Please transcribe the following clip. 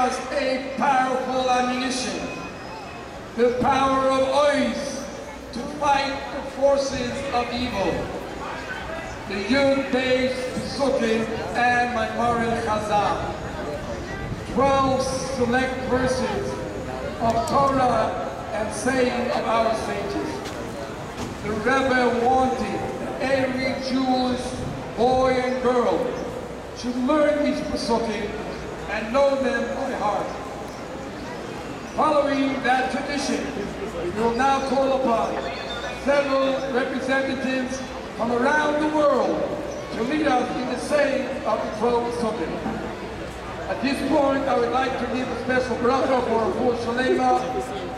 us a powerful ammunition, the power of ois to fight the forces of evil. The Yud-Beis Pesukim and Maamarei Chazal. 12 select verses of Torah and saying of our sages. The Rebbe wanted every Jewish boy and girl should learn these Pesukim and know them by heart. Following that tradition, we will now call upon several representatives from around the world to lead us in the saying of the 12 Pesukim. At this point, I would like to give a special bracha for Full Shalema